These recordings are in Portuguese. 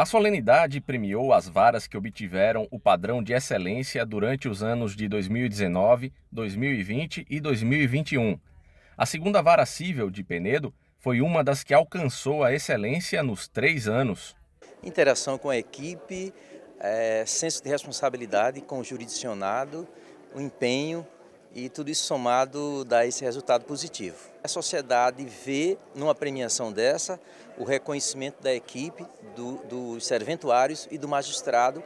A solenidade premiou as varas que obtiveram o padrão de excelência durante os anos de 2019, 2020 e 2021. A segunda vara civil de Penedo foi uma das que alcançou a excelência nos três anos. Interação com a equipe, é, senso de responsabilidade com o jurisdicionado, o empenho e tudo isso somado dá esse resultado positivo. A sociedade vê numa premiação dessa o reconhecimento da equipe, do, dos serventuários e do magistrado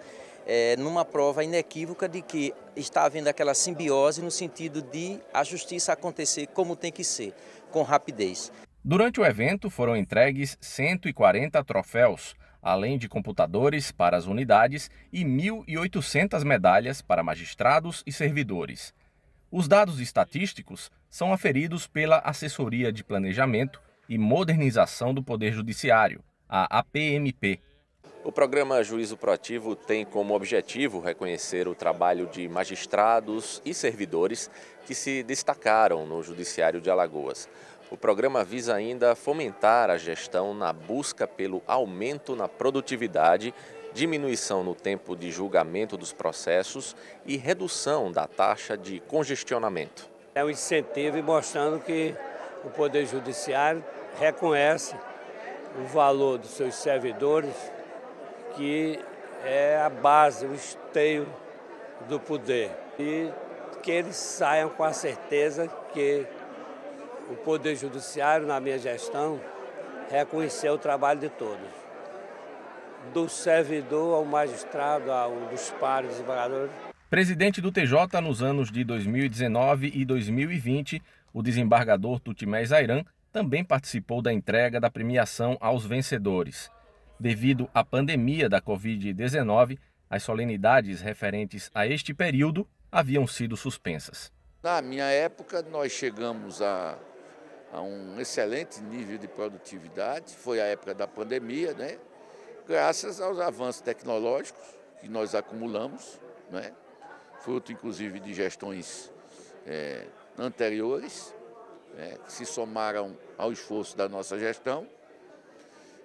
é, numa prova inequívoca de que está havendo aquela simbiose no sentido de a justiça acontecer como tem que ser, com rapidez. Durante o evento foram entregues 140 troféus, além de computadores para as unidades e 1.800 medalhas para magistrados e servidores. Os dados estatísticos são aferidos pela Assessoria de Planejamento e Modernização do Poder Judiciário, a APMP. O programa Juízo Proativo tem como objetivo reconhecer o trabalho de magistrados e servidores que se destacaram no Judiciário de Alagoas. O programa visa ainda fomentar a gestão na busca pelo aumento na produtividade diminuição no tempo de julgamento dos processos e redução da taxa de congestionamento. É um incentivo mostrando que o Poder Judiciário reconhece o valor dos seus servidores, que é a base, o esteio do poder. E que eles saiam com a certeza que o Poder Judiciário, na minha gestão, reconheceu o trabalho de todos do servidor ao magistrado, ao dos pares desembargadores. Presidente do TJ nos anos de 2019 e 2020, o desembargador Tutimé Zairan também participou da entrega da premiação aos vencedores. Devido à pandemia da Covid-19, as solenidades referentes a este período haviam sido suspensas. Na minha época, nós chegamos a, a um excelente nível de produtividade, foi a época da pandemia, né? Graças aos avanços tecnológicos que nós acumulamos, né? fruto inclusive de gestões é, anteriores, né? que se somaram ao esforço da nossa gestão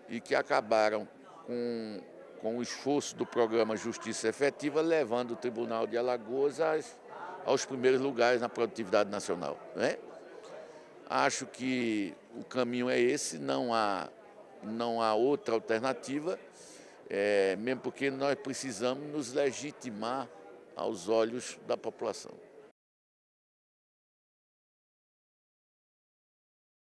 e que acabaram com, com o esforço do programa Justiça Efetiva, levando o Tribunal de Alagoas às, aos primeiros lugares na produtividade nacional. Né? Acho que o caminho é esse, não há não há outra alternativa, é, mesmo porque nós precisamos nos legitimar aos olhos da população.